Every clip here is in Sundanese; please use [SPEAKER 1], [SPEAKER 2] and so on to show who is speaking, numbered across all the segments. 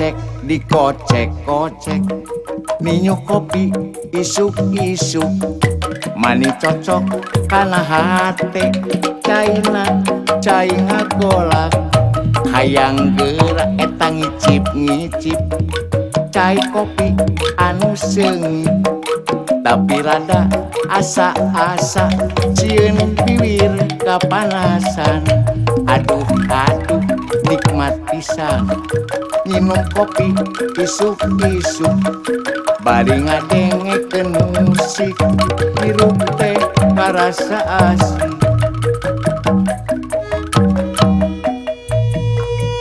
[SPEAKER 1] dikocek dikocek-kocek minyu kopi isuk-isuk mani cocok kana hate China cai golak. Hayang gerak eta ngicip ngicip. Cai kopi anu seungi tapi rada asa-asa cieun piwir kapanasan. Aduh aduh nikmat pisan. minum kopi isuk-isuk Bari ngadengekeun musik Hirup teh karasa asik.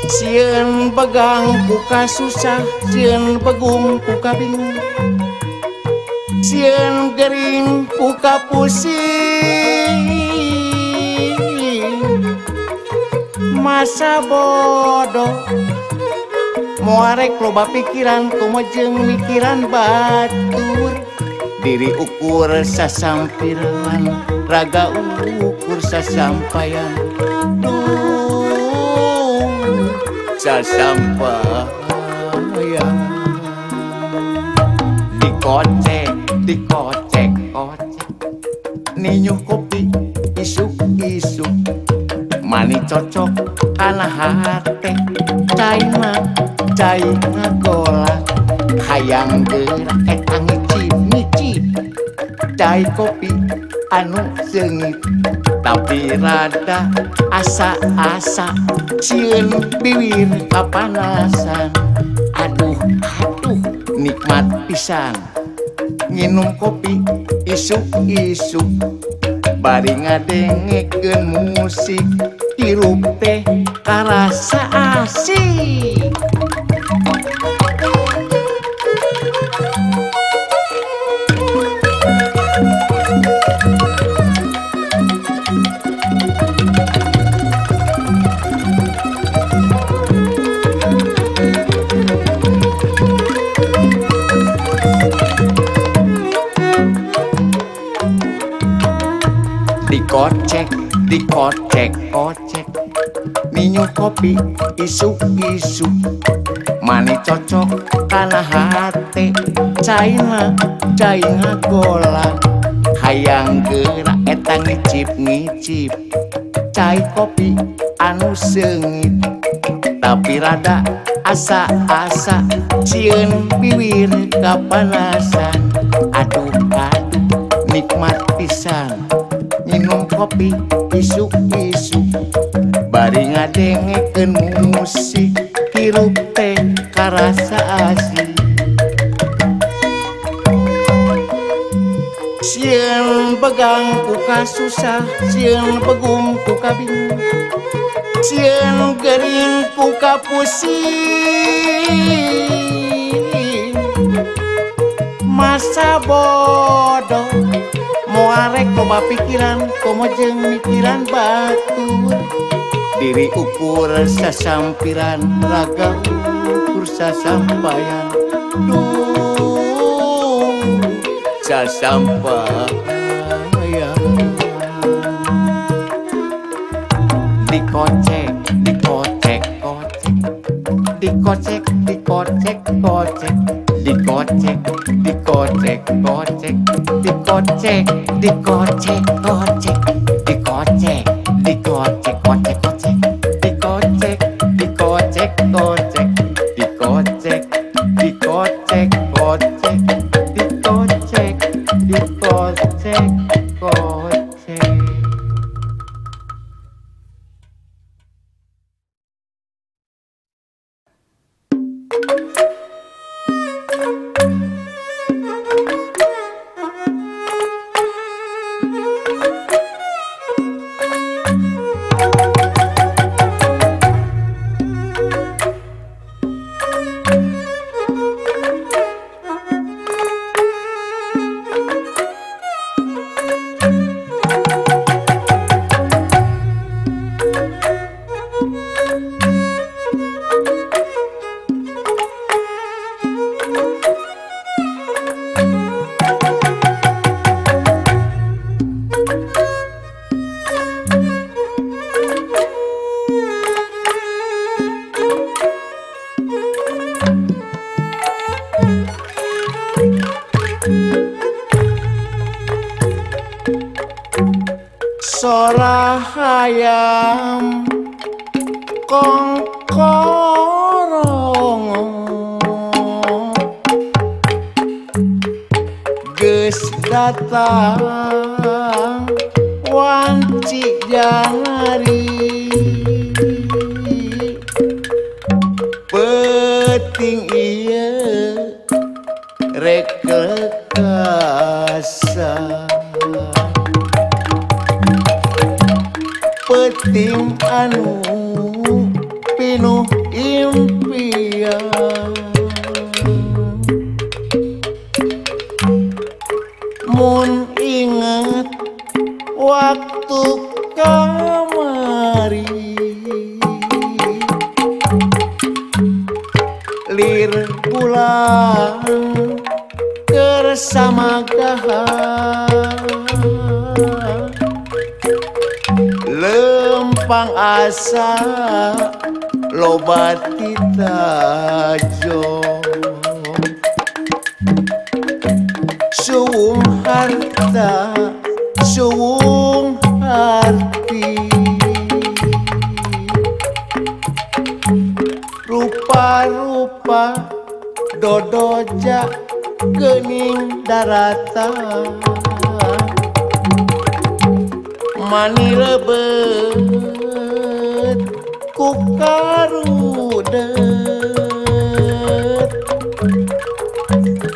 [SPEAKER 1] Sieun pegang buka susah Sieun pegung buka bingung. Sieun gering buka pusing. Masa bodoh muarek loba pikiran kumajeng mikiran batur. Diri ukur sasampiran raga ukur sasampayan oh, sasampayan dikocek dikocek kocek. Ninyu kopi isuk isuk mani cocok kana hate cai mah cai ngagolak hayang gerak etang micin cai kopi anu sengit tapi rada asa-asa cieun bibir kapanasan aduh aduh nikmat pisan. Nginum kopi isuk-isuk bari ngadengekeun musik hirup teh karasa asik. dikocek-kocek minyu kopi isu-isu mani cocok tanah hati. China China gola. Hayang gerak etang ngicip ngicip. Cai kopi anu sengit. Tapi rada asa-asa cieun bibir kapanasan. Aduh aduh nikmat pisan. Kopi isuk-isuk bari ngadengekeun musik hirup teh karasa asik Sieun pegang buka susah Sieun pegung buka bingung. Sieun gering buka pusing. Masa bodoh muarek loba pikiran komojeng mikiran batu. Diri ukur sasampiran ragam kursa sampaian dung sasampayan dikocek con trẻ, địch con trẻ, con trẻ. pun ingat waktu kemari Lir pulang bersama Lempang asa loba jauh kita suung arti rupa-rupa dodoja gening daratan mani lebet ku karudet.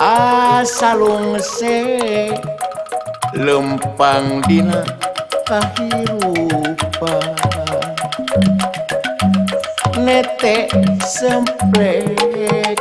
[SPEAKER 1] Asalungse lempang Dina. Ahirupa nete semprek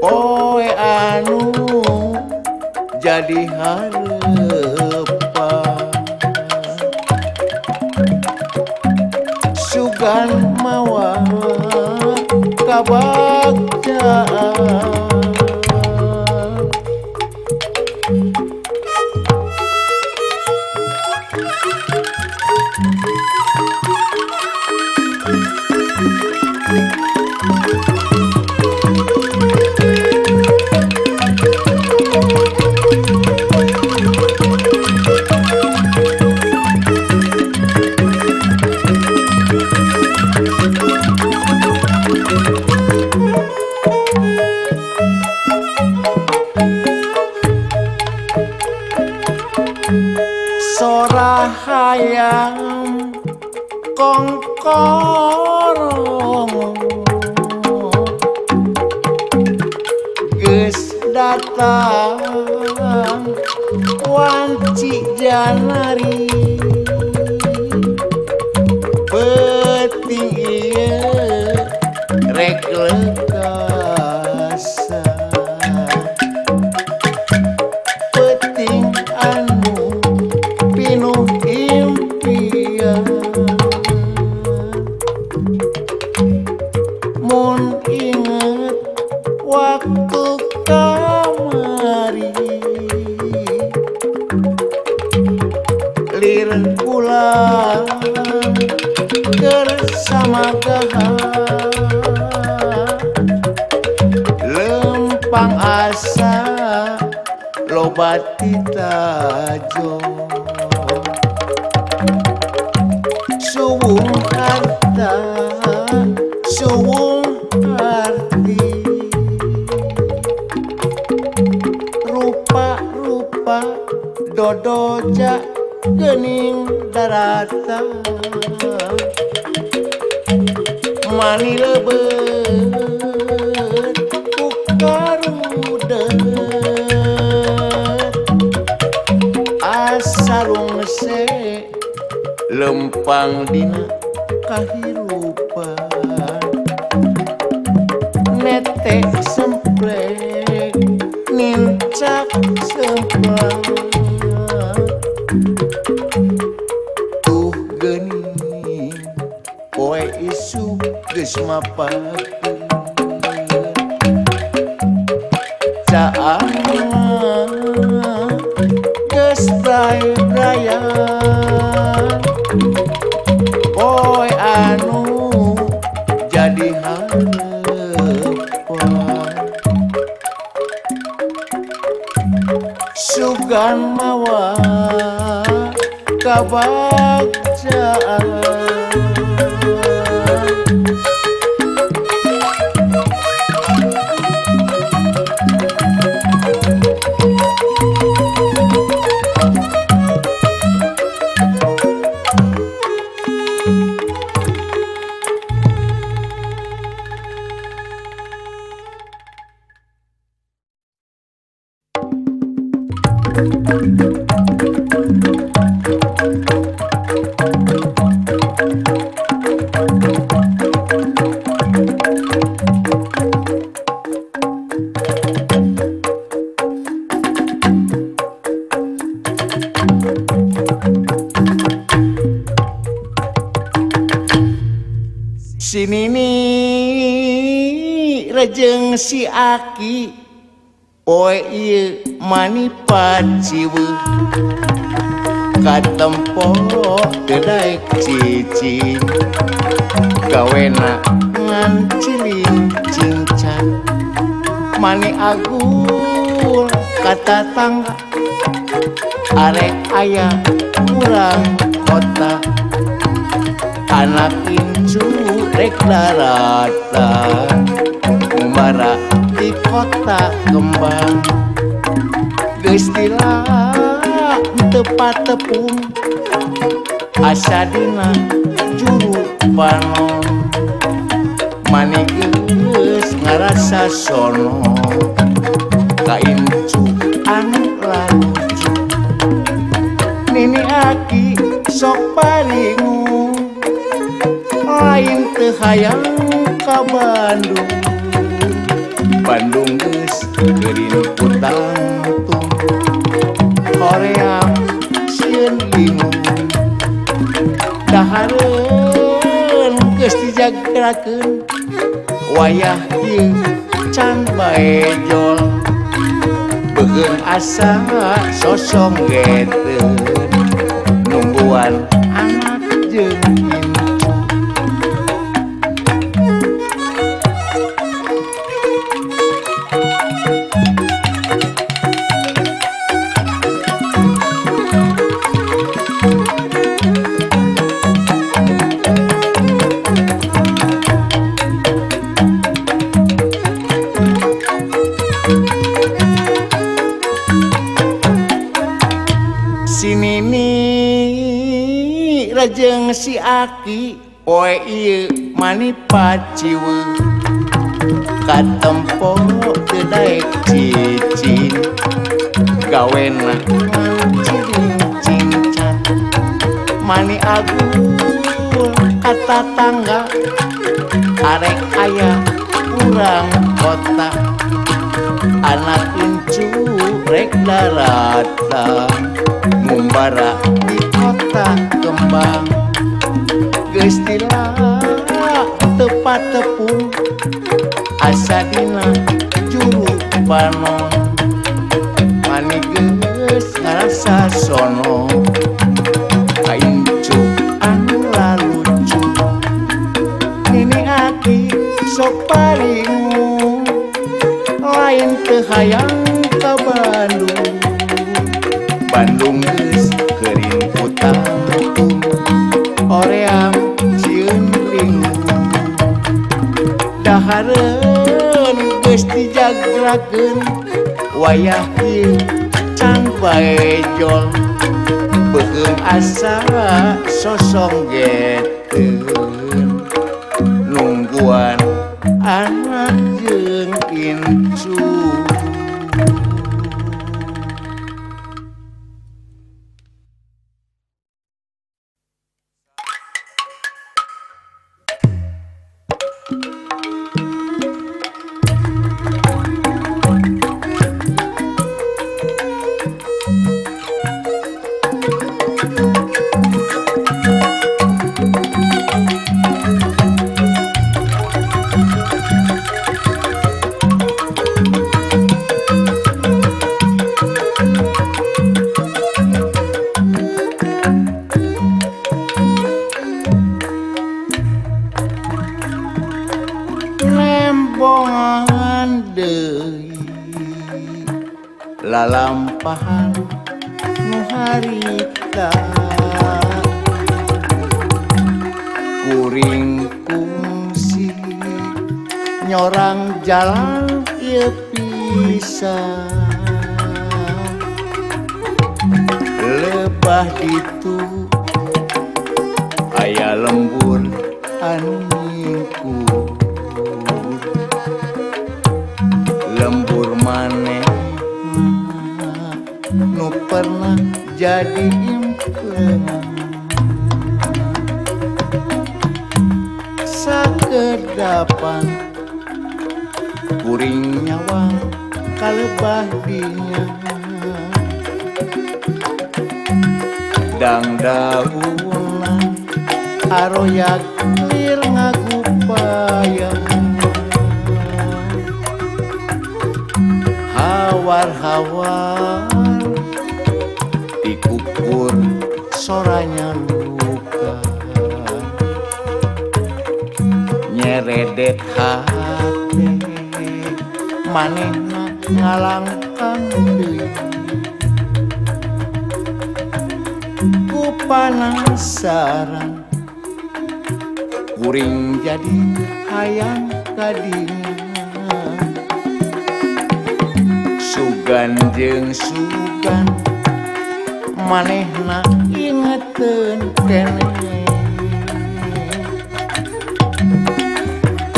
[SPEAKER 1] poe anu jadi harepa. Sugan mawa kabar lir pulang bersama lempang asa lobati tajo subuh kata daratan mani lebet kukarudeut asarung se lempang dina kahir 家 aki Poe ieu mani paciwe katempo kedai cicing gawena ngan cincan mani agul kata tangga arek ayah kurang kota. Anak incu rek darata Umbara di kota Kembang. Gestilah tepat tepung Asadina juru panon Manikus ngerasa sono Kain cuan lalu Nini aki sok paringu Lain tehayang ke Bandung. terintang Koream siun bingung dahareun geus dijagerakeun wayah ieu can bae jol beukeun asa sosong geteun nungguan agul kata tangga arek ayah kurang kota. Anak incu rek darata ngumbara di kota kembang. Gestilah tepat tepung asa dina juru panon. Mani geus ngarasa sono hayang ke Bandung. Bandung geus kering putang Oream cieun lingung Dahareun geus dijagrakeun wayah ieu can baejol Beung asa sosong geteu lalampahan harita kuring kungsi nyorang jalan ya bisa lebah itu ayah lembur aningku Jadi impen sakedapan kuring nyawa kalebah dia dang daunan aroyak lir ngagupayang hawar-hawar ded manehna ngalangkan ku panasaran kuring jadi hayang kadina sugan jeung sugan manehna ingeteun keneh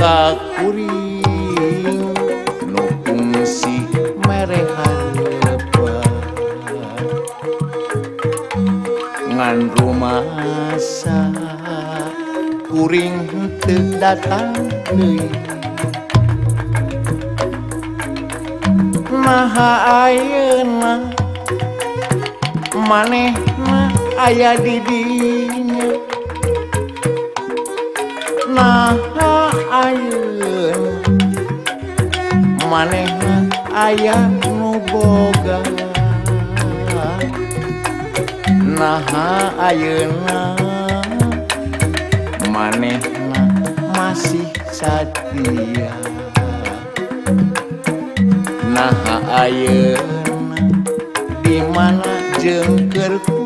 [SPEAKER 1] kakuring nu fungsi merehan lebat ngan rumah asa kuring teu datang deui Maha ayeuna manehna aya di dieu. maneh nu boga. Naha ayeuna manehna masih setia. Naha ayeuna dimana jengkerku?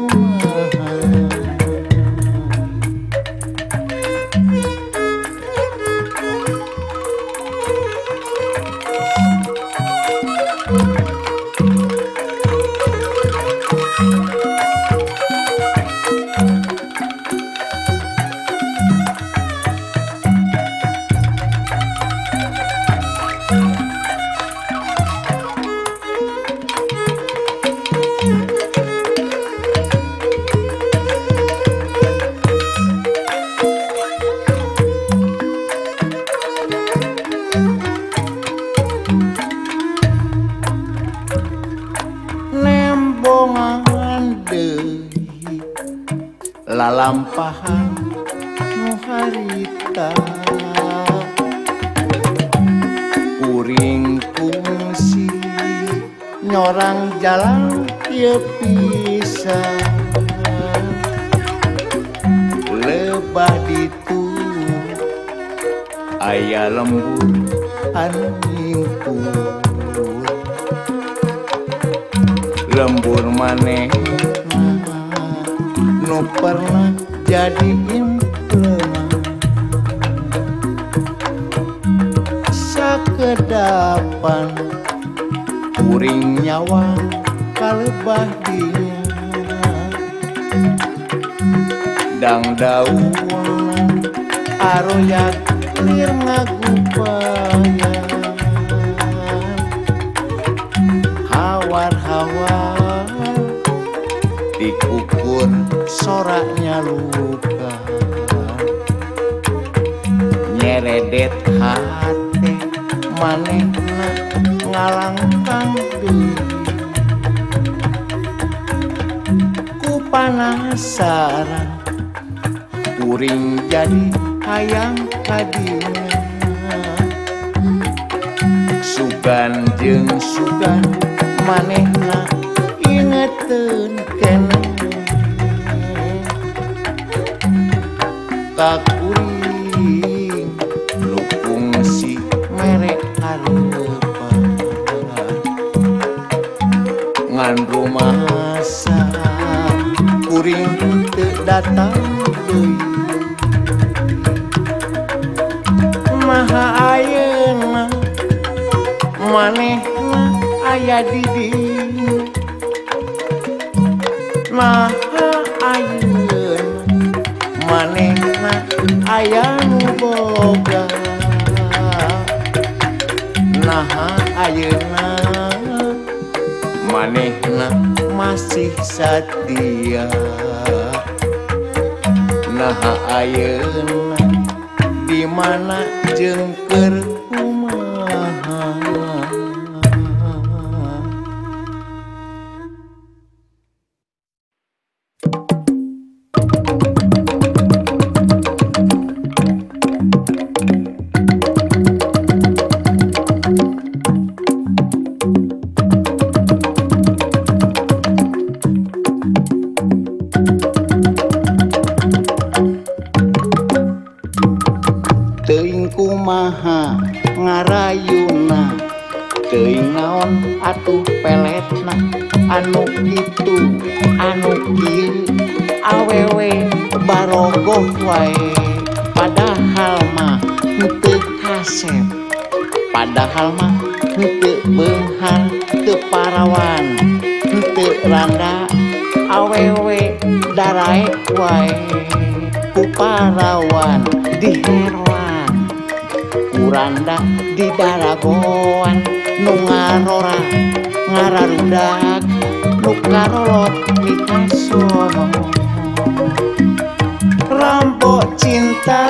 [SPEAKER 1] caminho puro. panasaran Uring jadi hayang hadinya Sugan jeng sugan manehna ingeteun kene. Kakuring lukung si merek harupa Ngan rumah kuring teu datang deui maha ayeuna manehna aya di dieu maha ayeuna manehna aya nu boga. Naha ayeuna maneh masih Satya nah ayeuna dimana jengka kumaha ngarayuna. Teing naon atuh peletna. Anu itu anu kieu awewe barogoh wae. Padahal mah henteu kasep. Padahal mah henteu beunghar teu parawan. Henteu randa awewe darae wae. Kuparawan diherwa kuranda di daragoan. Nu ngarora ngararudak nu karolot mikasono rampok cinta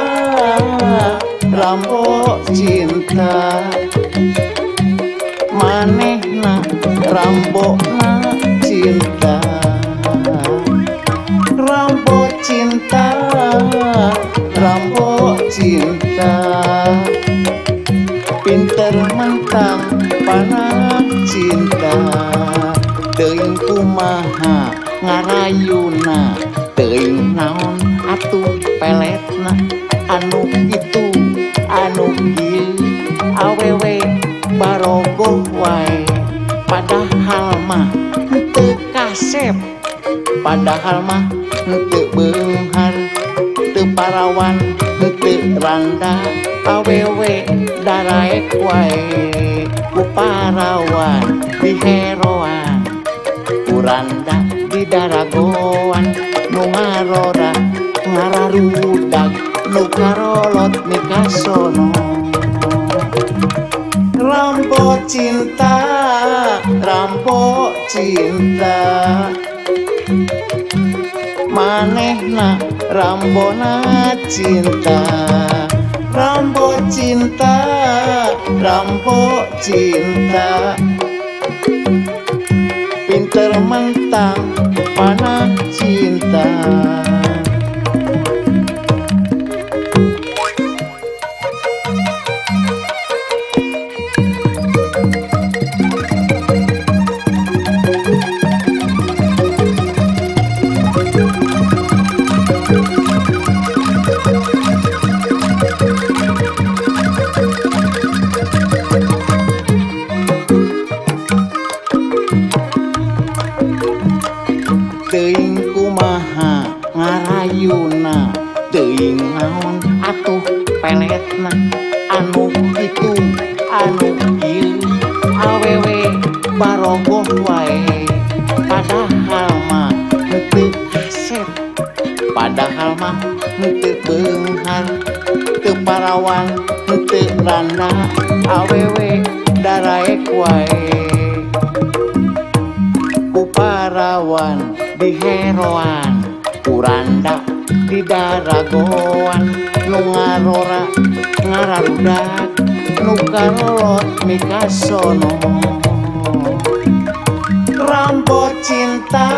[SPEAKER 1] rampok cinta. Manehna rampokna cinta padahal mah henteu beunghar teu parawan henteu randa awewe daraek wae ku parawan di heroan kuranda di daragoan. Nu ngarora ngararudag nu karolot mikasono rampok cinta rampok cinta. Manehna rambona cinta rampok cinta rampok cinta. Pinter mentang panah cinta parawan henteu randa awewe daraek wae ku parawan diheroan kuranda di daragoan. Nu ngarora ngararudak nu karolot mikasono. Rampok cinta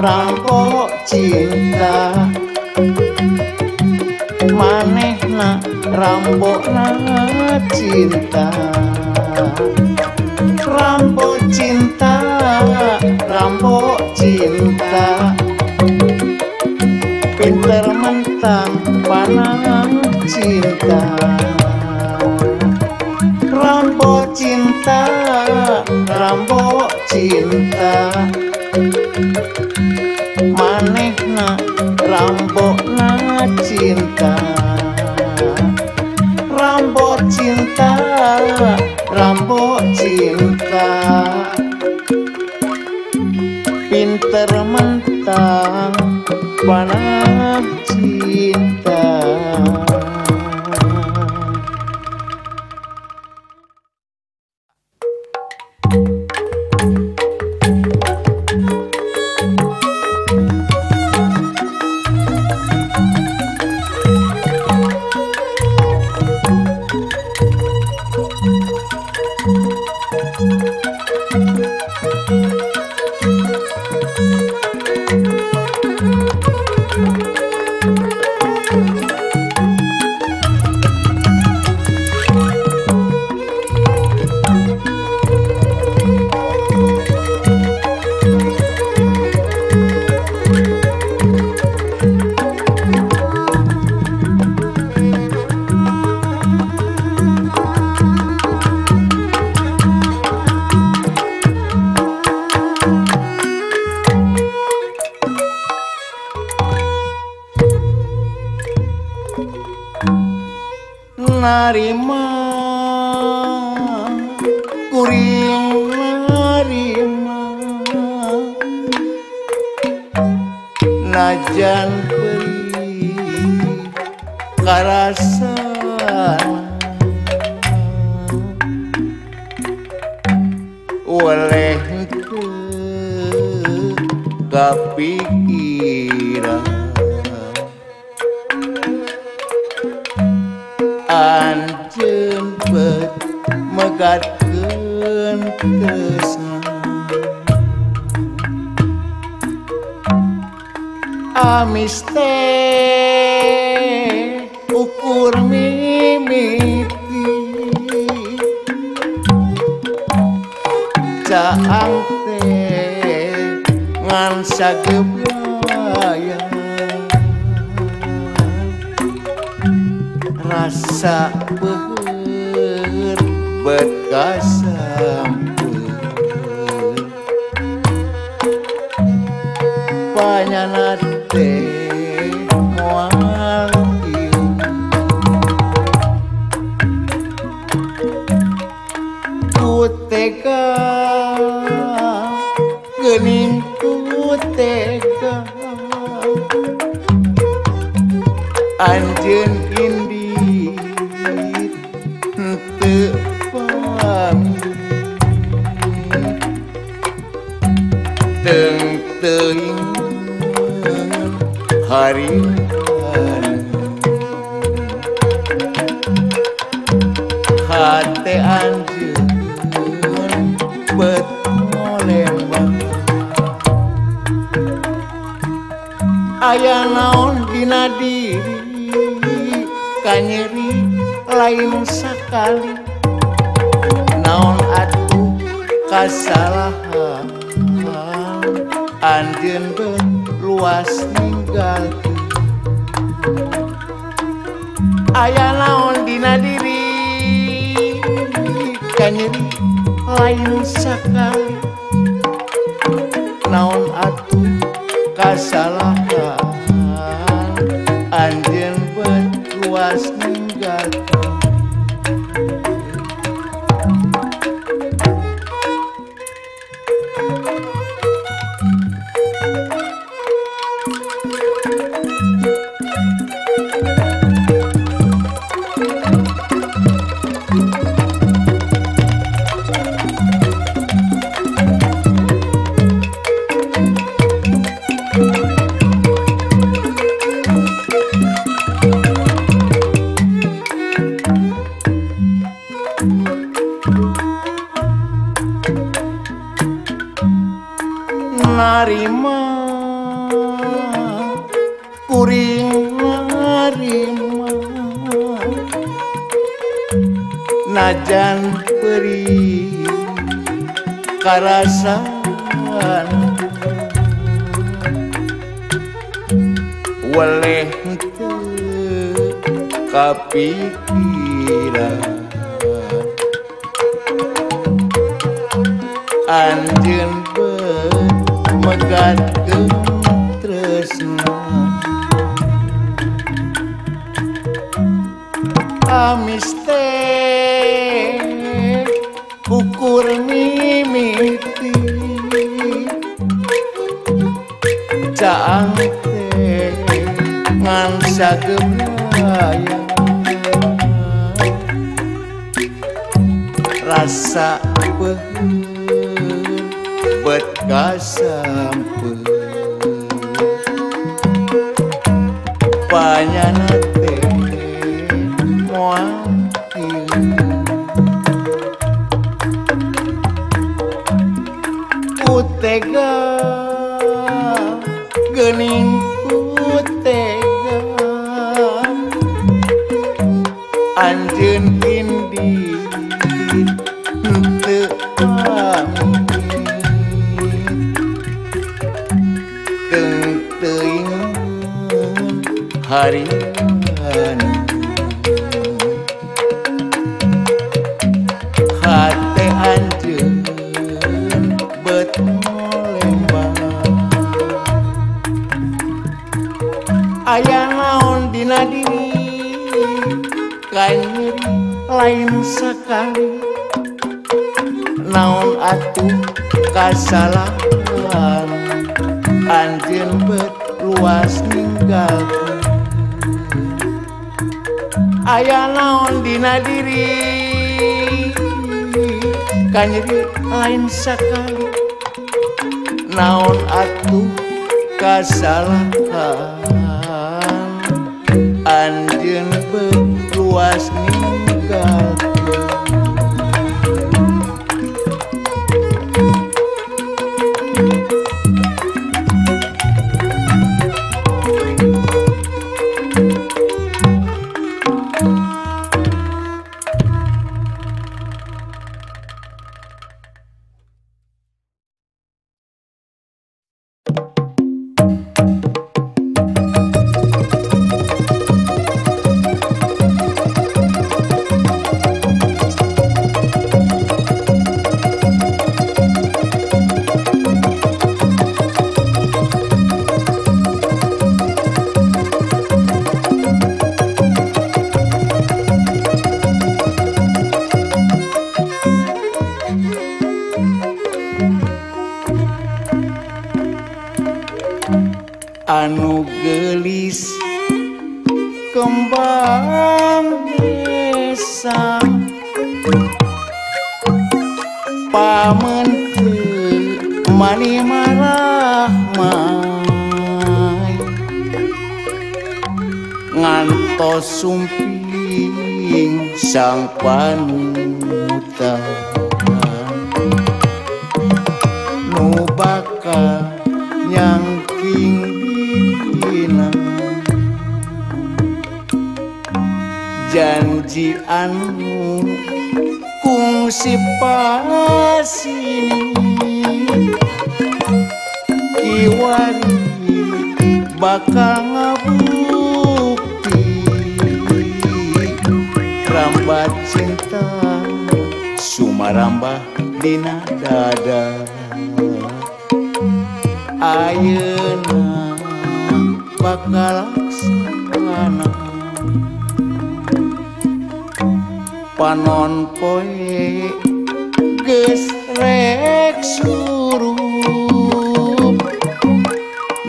[SPEAKER 1] rampok cinta ramboklah cinta. Rambok cinta rambok cinta. Pinter mentang panang cinta. Rambok cinta rambok cinta. Manehna na cinta. rasa berbekas Panyana teh moal Ku teka lain sekali. Naon atuh kasalahan? Anjeun luas ninggal aya naon dina diri? Kanyeri lain sekali. lobet kasampe panyana nyeri lain sekali. Naon atuh kasalahan rambat cinta. Sumarambah dina dada. Ayeuna bakal laksana panon poe geus rek surup.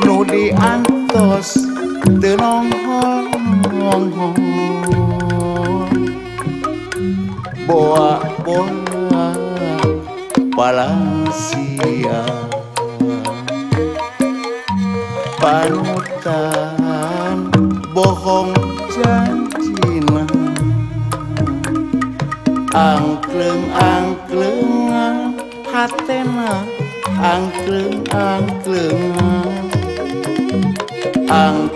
[SPEAKER 1] Nu diantos teu boa boa palansia panutan bohong janjina angkleng angkleng hatena angkleng angkleng angkleng angkleng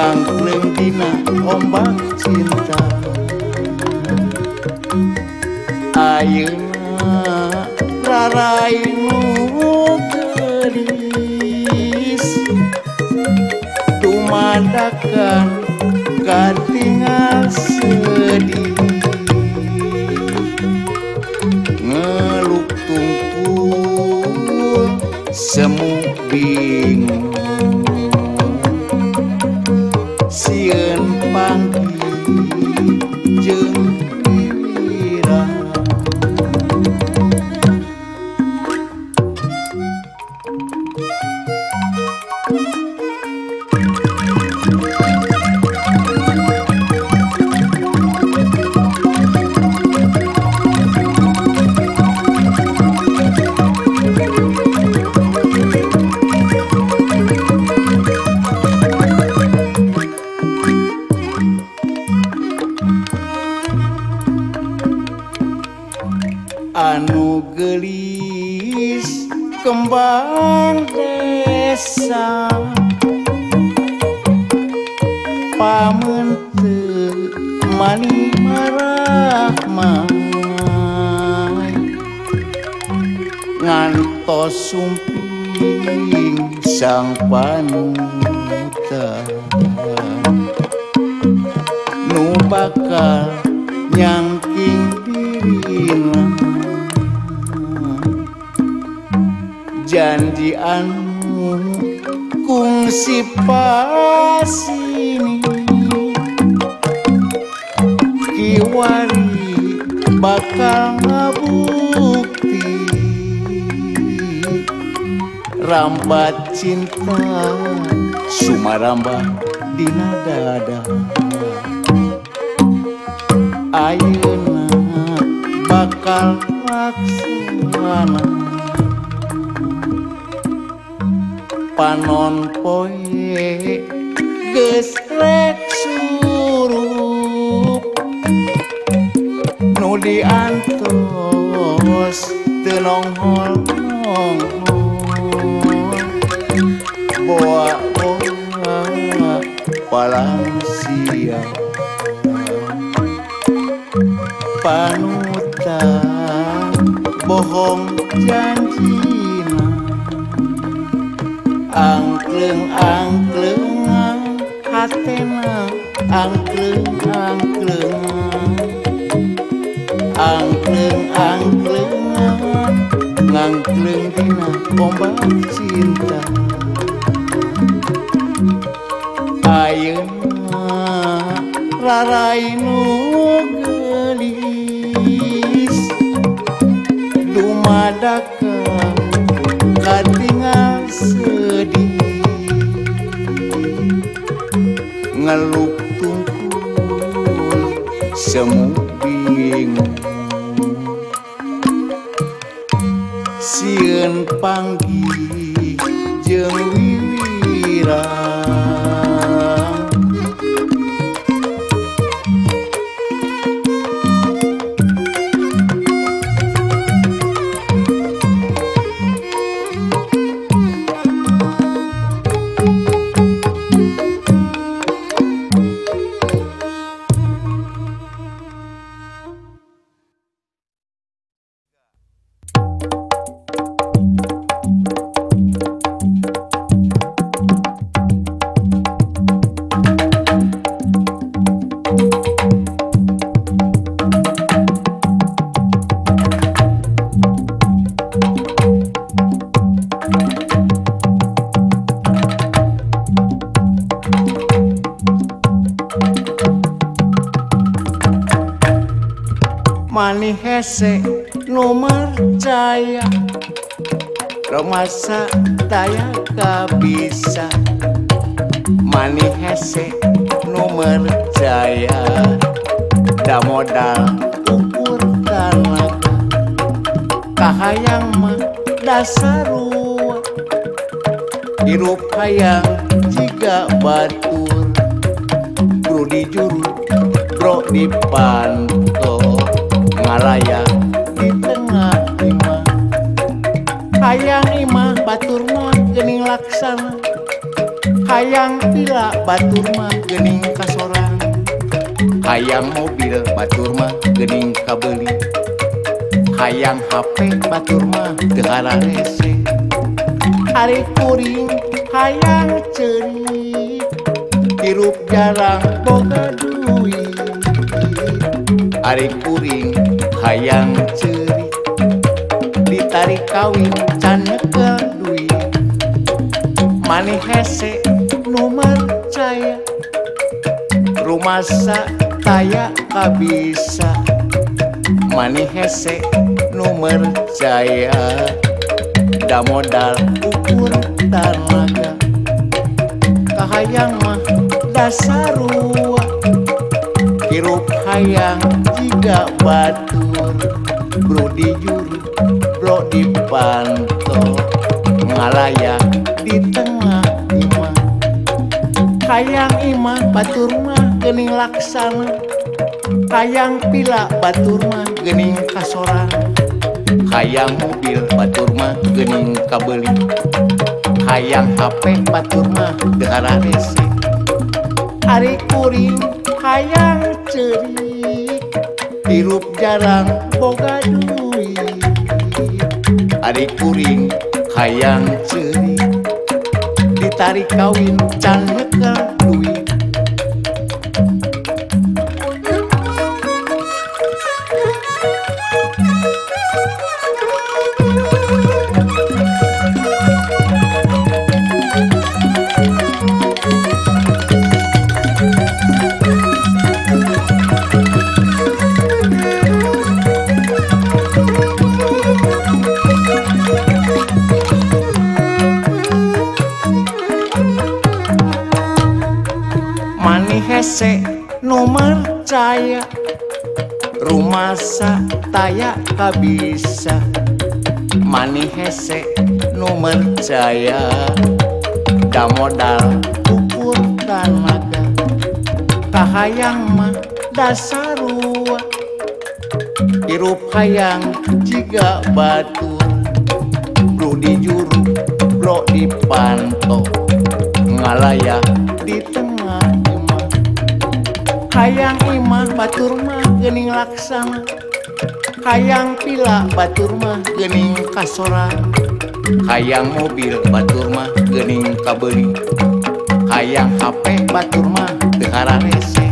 [SPEAKER 1] berenang neng dina ombak cinta. Ayeuna raraimu keris tumandakan kan sumaramba dina dada. Ayeuna bakal laksana panon poe geus rek surup. Nu diantos teu nonghol boa boa Walasia panutan bohong janjina angkleng angklengan hatena angkleng angklengan angkleng angklengan ngangkleng dina ombak cinta. Rarainu gelis dumadakan katingal sedih. Ngeluk tungkul semu bingung. Sieun panggih jeung Mani hese nomor caya Romasa daya kabisa. Mani hese nomor caya Da modal ukur tanah Kahayang mah dasarua Hirup hayang jika batur. Bro di juru, bro di panto Palaya di tengah Imah hayang Imah Baturma Gening laksana. Hayang pila Baturma Gening kasoran. Hayang mobil Baturma Gening kabeli. Hayang HP Baturma Tegara rese. Hari kuring hayang ceri hirup jarang boga duit. Ari kuring hayang. Ceri. Ditarik kawin cannekel duit. Mani hese nomor caya rumasa taya kabisa mani hese nomor caya da modal ukur tanaga kahayang mah dasar ruang hirup hayang jika batu. bro di juru bro di panto di tengah imah kayang imah batur mah gening laksana. Kayang pila batur mah gening kasoran. Kayang mobil batur mah gening kabeli. Kayang HP batur mah dengarah resi. Ari kuring kayang cerik hirup jarang boga duit Ari kuring hayang ceri ditarik kawin can rumah sa taya kabisa Mani hese nomor caya da modal ukur tanaga. Kahayang mah dasarua hirup hayang jika batu. Bro dijuru bro dipanto ngalaya di tengah imah. Hayang imah batur mah gening laksana. Hayang pila batur mah gening kasora. Hayang mobil batur mah gening kabeli. Hayang HP Baturmah dehara rese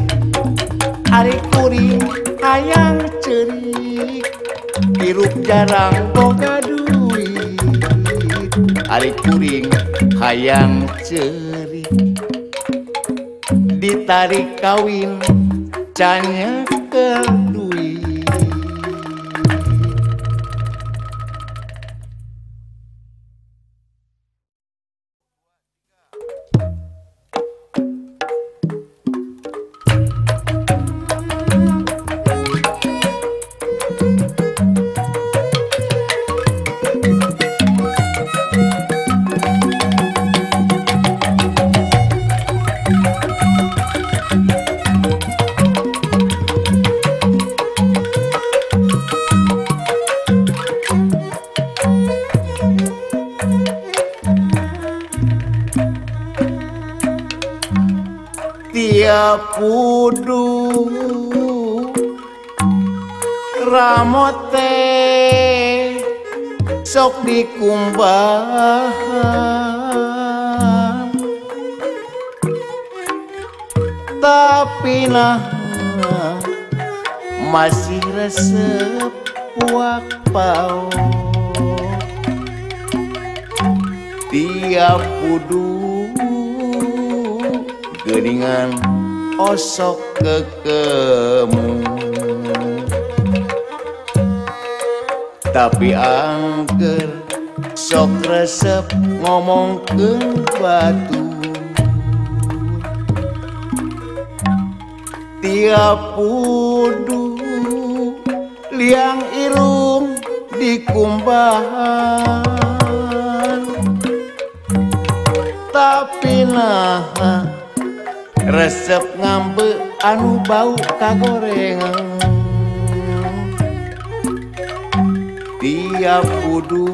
[SPEAKER 1] Ari kuring hayang cerik Hirup jarang boga duit. Ari kuring hayang cerik Ditarik kawin canya Yeah. Pudu ramote sok dikumbahan. Tapi nah masih resep puak pau. Tiap pudu geningan osok kekemu. Tapi angker sok resep ngomong ke batu. Tiap pudu liang irung dikumbahan tapi nah resep ngambe anu bau kagorengan. Tiap kudu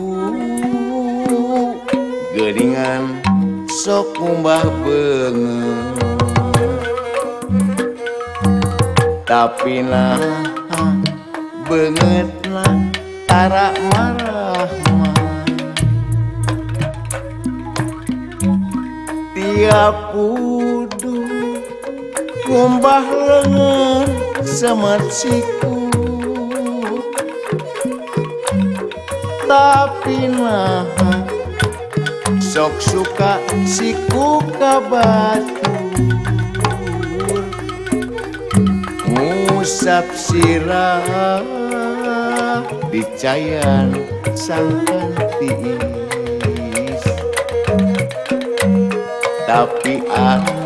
[SPEAKER 1] geningan sok kumbah bengen. Tapi nah banget lah tara marah tiap kudu kumbah lengan semat siku. Tapi nah sok suka siku kabatu. Ngusap sirah dicayan sangkan tiis. Tapi angger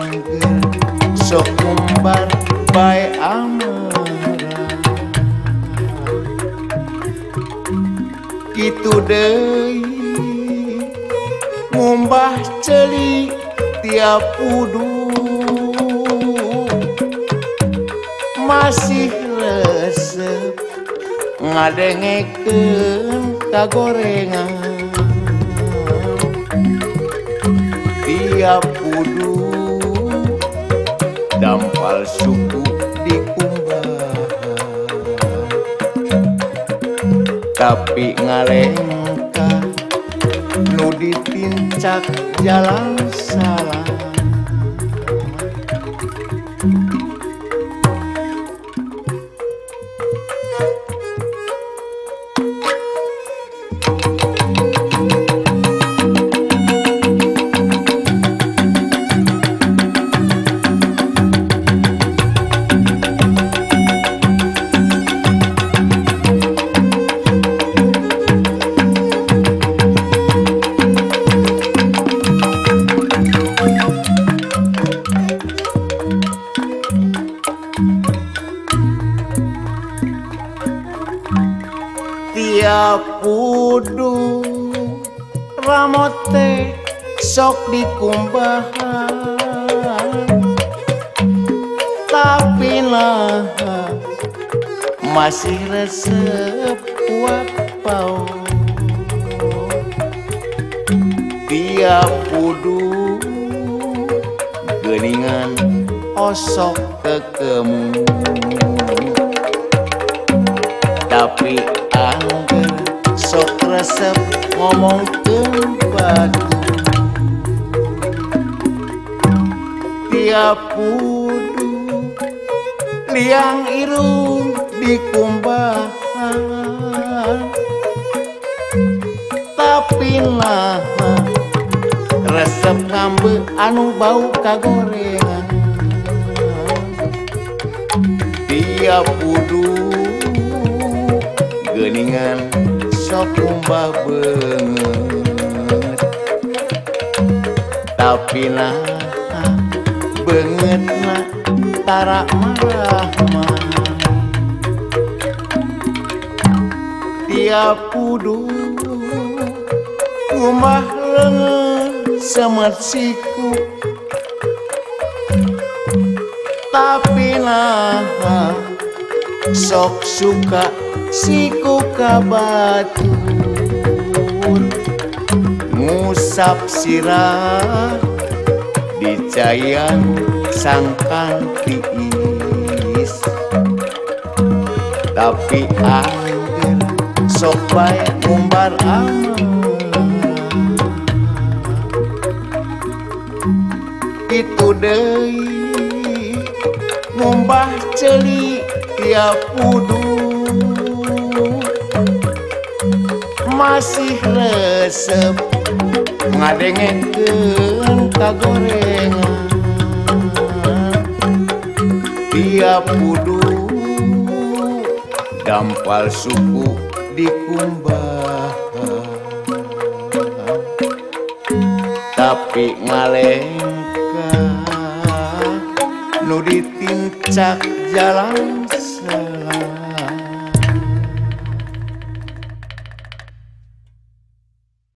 [SPEAKER 1] baik amara Kitu deui ngumbah celik tiap wudu masih resep ngadengekeun ka gorengan tiap wudu dampal suku tapi ngalengka nu ditincak jalan. resep kuat pau tiap kudu geningan osok tekemu anu bau kagorengan. Tiap kudu geningan sok umbah banget. Tapi nah banget nah tara marah mah tiap kudu umbah lengan tapi nah sok suka siku kabatun. Ngusap sirah dicayan sangkan tiis. Tapi angger sok bae ngumbar aman itu ngumbah celi tiap wudu masih resep ngadengen ke ka tiap wudu dampal suku dikumbah tapi ngalengka nu ditincak jalan